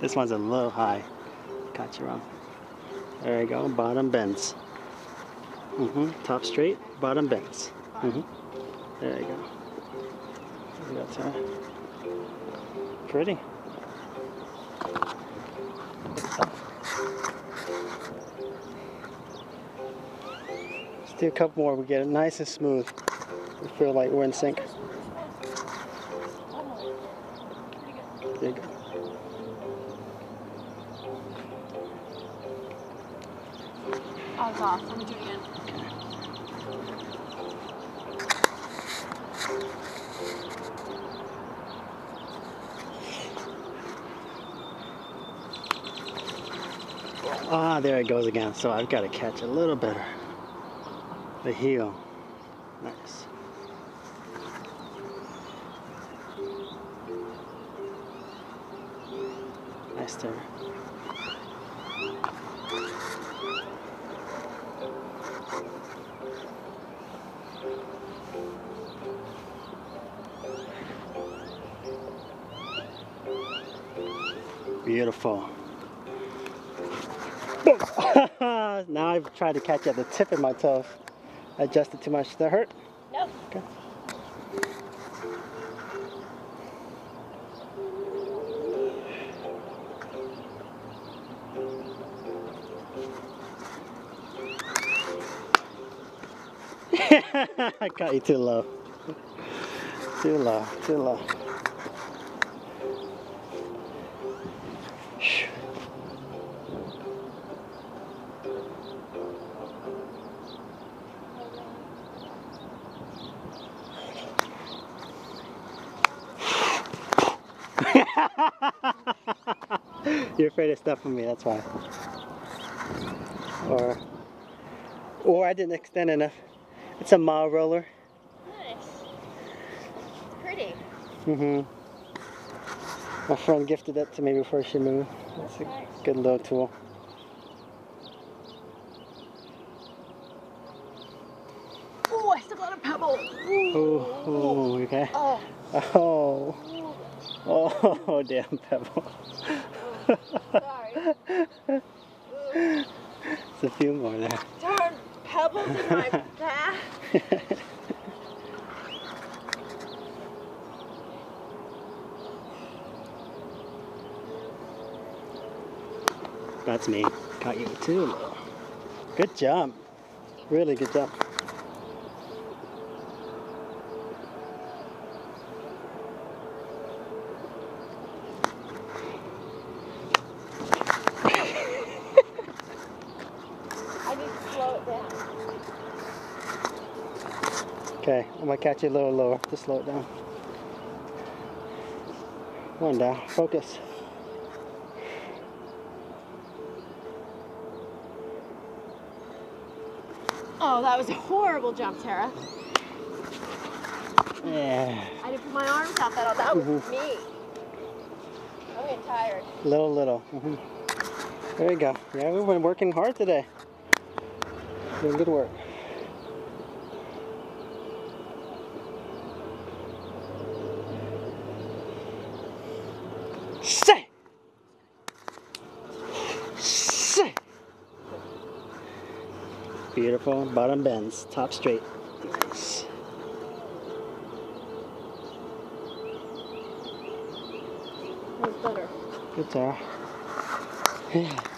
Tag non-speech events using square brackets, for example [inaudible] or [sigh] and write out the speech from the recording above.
This one's a little high. Got you wrong. There you go, bottom bends. Mm-hmm. Top straight, bottom bends. Mm-hmm. There you go. That's uh, pretty. Let's do a couple more. We get it nice and smooth. We feel like we're in sync. There you go. Oh, it's off. Let me do it again. Ah, there it goes again. So I've got to catch a little better. The heel. Nice. Nice turn. Beautiful. [laughs] now I've tried to catch at the tip of my toes. Adjusted too much. Does that hurt? No. Okay. [laughs] I got you too low. Too low, too low. You're afraid of stuffing me, that's why. Or, or I didn't extend enough. It's a mile roller. Nice. Pretty. Mm-hmm. My friend gifted that to me before she moved. It's a Nice. good little tool. Oh, I still got a pebble. Oh, oh, okay. Oh. Oh, oh, [laughs] damn pebble. Sorry. There's a few more there. Darn pebbles in my back. That's me. Caught you too. Good job. Really good job. I need to slow it down. Okay, I'm gonna catch you a little lower. to slow it down. One down. Focus. Oh, that was a horrible jump, Tara. Yeah. I didn't put my arms out that all. That was Mhm. me. I'm getting tired. Little, little. hmm There you go. Yeah, we've been working hard today. Doing good work. Say! Say! Beautiful. Bottom bends. Top straight. Nice. That was better. Good, Tara. Yeah.